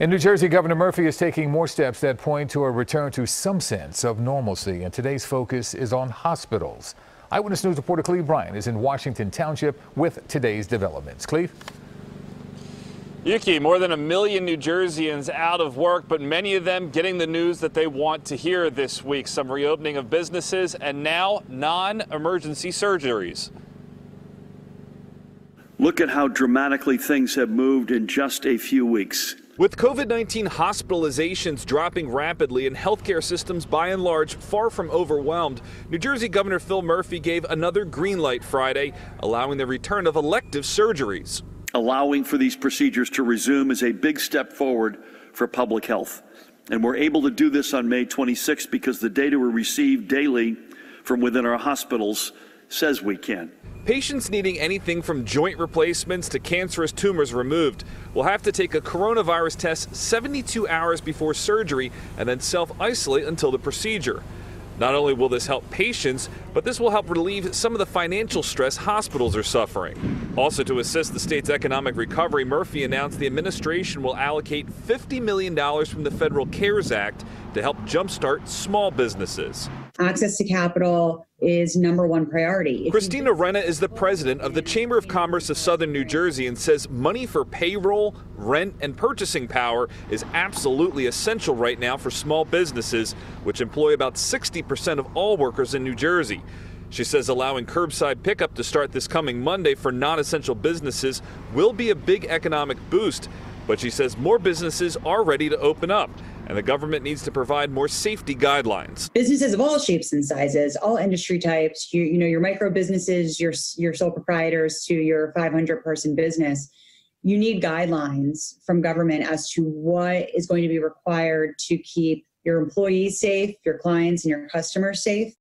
In New Jersey, Governor Murphy is taking more steps that point to a return to some sense of normalcy, and today's focus is on hospitals. Eyewitness News reporter Cleve Bryan is in Washington Township with today's developments. Cleve? Ukee, more than a million New Jerseyans out of work, but many of them getting the news that they want to hear this week. Some reopening of businesses and now non emergency surgeries. Look at how dramatically things have moved in just a few weeks. With COVID 19 hospitalizations dropping rapidly and healthcare systems by and large far from overwhelmed, New Jersey Governor Phil Murphy gave another green light Friday, allowing the return of elective surgeries. Allowing for these procedures to resume is a big step forward for public health. And we're able to do this on May 26 because the data we receive daily from within our hospitals says we can. Patients needing anything from joint replacements to cancerous tumors removed will have to take a coronavirus test 72 hours before surgery and then self isolate until the procedure. Not only will this help patients, but this will help relieve some of the financial stress hospitals are suffering. Also, to assist the state's economic recovery, Murphy announced the administration will allocate $50 million from the Federal CARES Act to help jumpstart small businesses. Access to capital is number one priority. If Christina Renna is the president of the Chamber of Commerce of Southern New Jersey and says money for payroll, rent, and purchasing power is absolutely essential right now for small businesses, which employ about 60% of all workers in New Jersey. She says allowing curbside pickup to start this coming Monday for non essential businesses will be a big economic boost, but she says more businesses are ready to open up and the government needs to provide more safety guidelines. Businesses of all shapes and sizes, all industry types, you, you know, your micro businesses, your, your sole proprietors to your 500 person business, you need guidelines from government as to what is going to be required to keep your employees safe, your clients and your customers safe.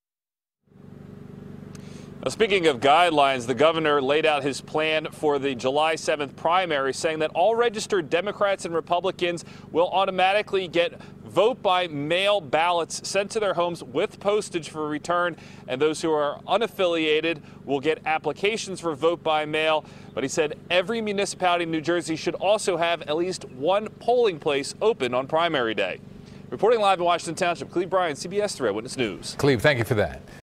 Now, speaking of guidelines, the governor laid out his plan for the July 7th primary, saying that all registered Democrats and Republicans will automatically get vote by mail ballots sent to their homes with postage for return, and those who are unaffiliated will get applications for vote by mail. But he said every municipality in New Jersey should also have at least one polling place open on primary day. Reporting live in Washington Township, Cleve Bryan, CBS 3 Eyewitness News. Cleve, thank you for that.